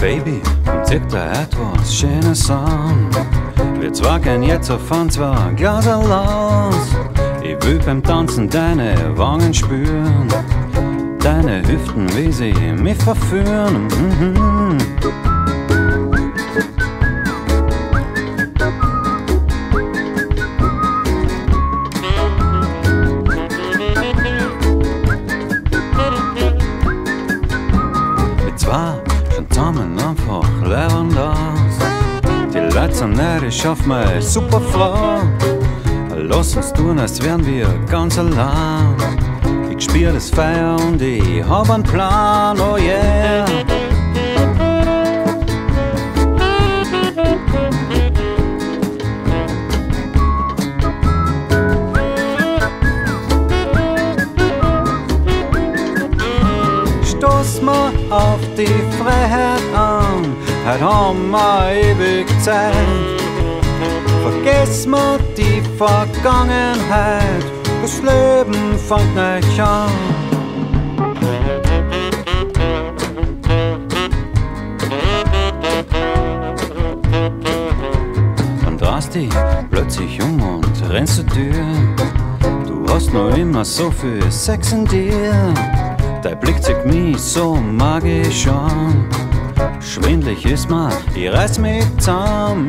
Baby, zieh dir etwas Schönes an. Wir gehen jetzt auf Gläser los. Ich will beim Tanzen deine Wangen spüren. Deine Hüften, wie sie mich verführen. Mhm. Wir zwei schon zusammen einfach leben das. Die letzte Nächte schaff mir super Frau. Lass uns tun, als wären wir ganz allein. Ich spür das Feuer und ich hab einen Plan, oh yeah. Auf die Freiheit an, heute haben wir ewig Zeit. Vergiss mal die Vergangenheit, das Leben fängt nicht an. Dann drehst dich plötzlich um und rennst zur Tür. Du hast noch immer so viel Sex in dir. Dein Blick zieht mich so magisch an. Schwindlig ist mir, ich reiß mich zusammen.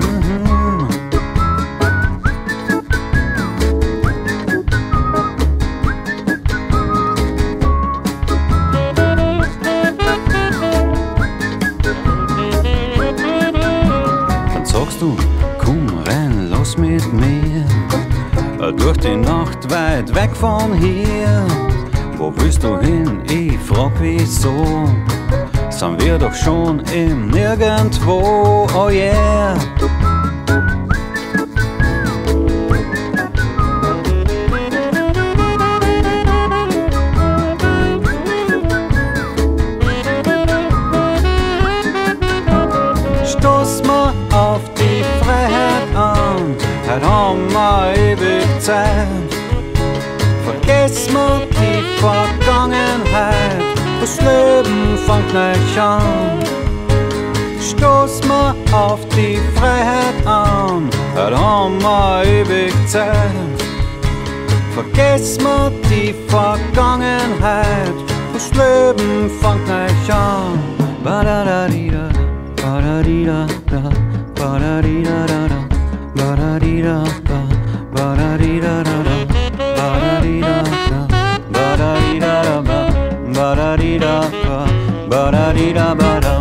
Dann sagst du, komm renn los mit mir. Durch die Nacht weit weg von hier. Wo willst du hin? Wieso. Sind wir doch schon im Nirgendwo, oh yeah. Stoß mal auf die Freiheit an, heute haben wir Zeit. Vergiss mal die Vergangenheit, das Leben fängt nicht an. Stoß mal auf die Freiheit an, heute haben wir ewig Zeit. Vergiss mal die Vergangenheit, das Leben fängt nicht an. Ba-da-da-di-da, ba-da-di-da-da, ba-da-di-da-da, ba da dee da ba, ba da dee da ba da.